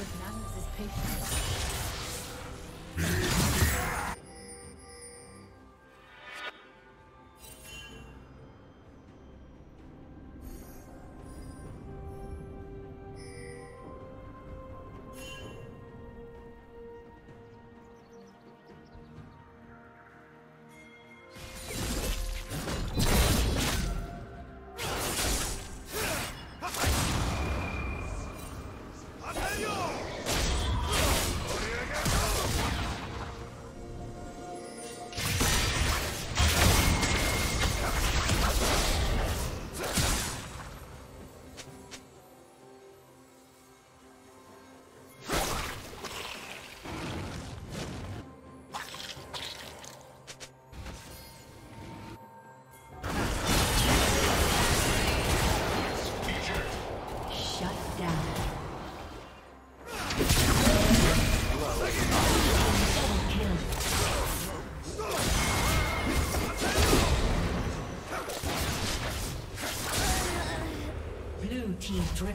with Magnus's patience.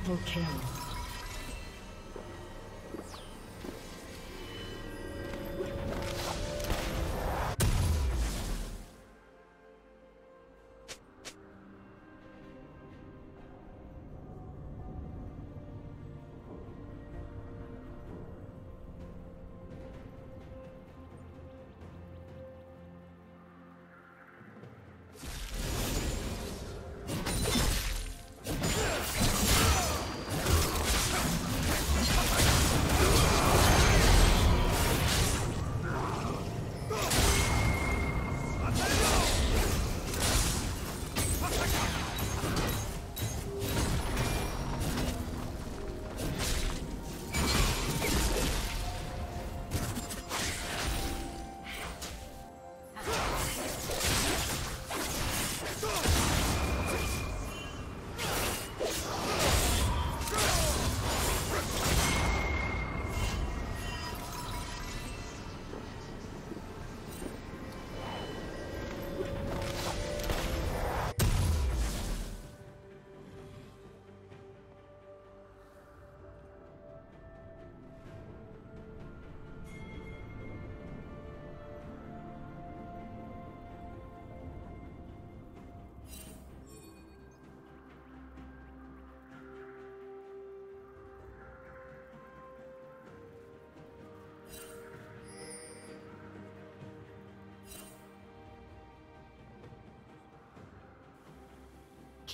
Triple kill.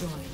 Destroyed.